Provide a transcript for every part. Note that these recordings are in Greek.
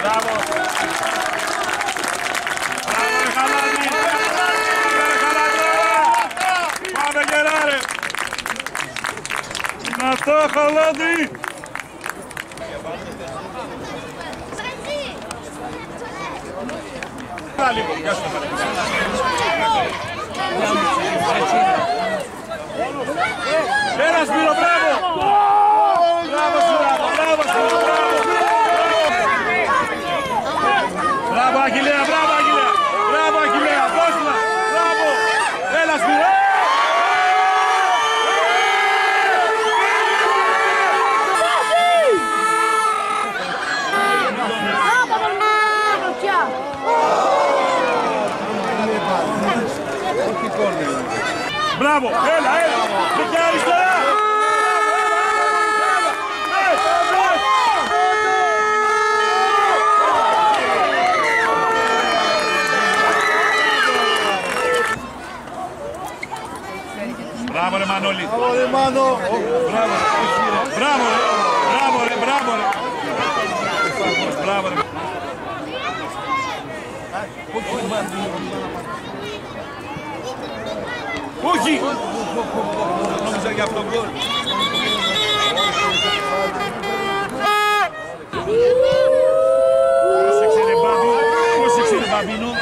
Μπράβο. Πάμε χαλάδι. Πάμε γεράρε. Δυνατό χαλάδι. Πάλι λίγο, γεια σου. Ένα Σπύρο, μπράβο! Μπράβο Σπύρο, μπράβο Σπύρο, μπράβο! Μπράβο Αγγιλέα, μπράβο Αγγιλέα! Μπράβο Αγγιλέα, δώσ' να! Μπράβο! Έλα Σπύρο! Μπράβο, έλα, έλα! Δικιά αριστερά! Μπράβο ρε Μανώλη. Μπράβο ρε Μάνο. Μπράβο ρε. Μπράβο ρε. Μπράβο ρε. Μπράβο ρε. Μπράβο ρε. Όχι! Νόμιζα για αυτόν γκολ. Πρόσεξε ρε Hoje vamos ganhar para o gol. Babino,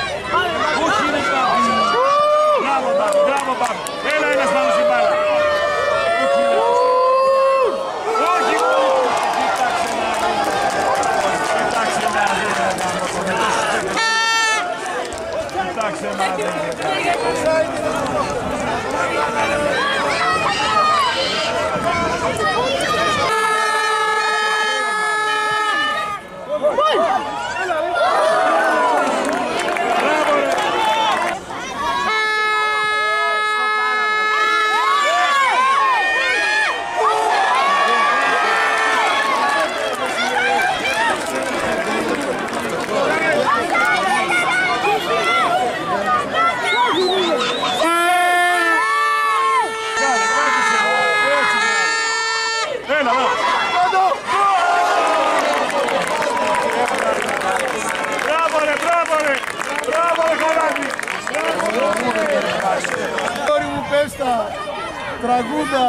Cuxines Babino, bravo Babino, bravo Babino, ele aí nas mãos de bala. Thank you. Hallelujah! Μπράβο. Μπράβο ρε, μπράβο ρε. Μπράβο ρε, Χαλάνη. Κόρη μου πες τα. Τραγούδα.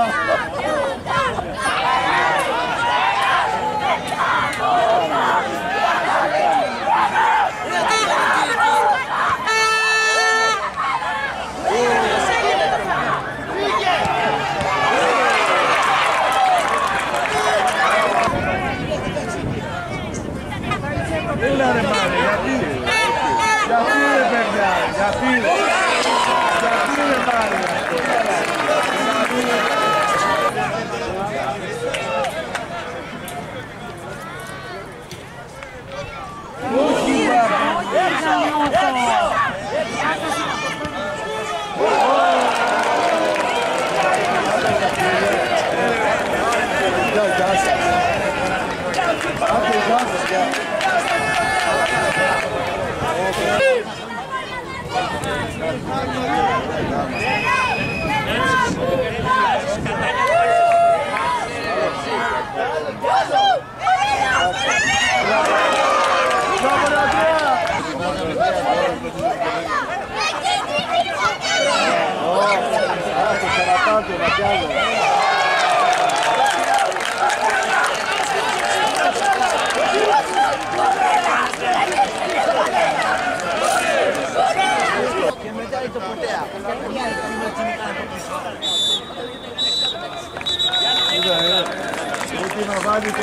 Έλα ρε Μάρε, γιατί; Γιατί ρε παιδιά, γιατί. Γιατί Gracias. Grazie.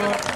eh.